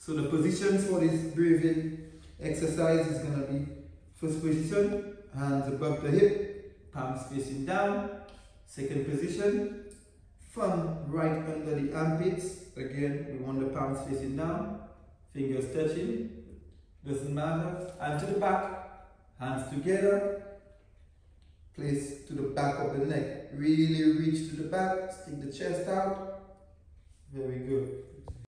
So the positions for this breathing exercise is going to be first position, hands above the hip, palms facing down. Second position, thumb right under the armpits. Again, we want the palms facing down, fingers touching. Doesn't matter. And to the back, hands together. Place to the back of the neck. Really reach to the back, stick the chest out. Very good.